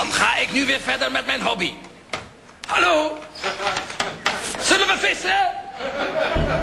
Dan ga ik nu weer verder met mijn hobby. Hallo? Zullen we vissen?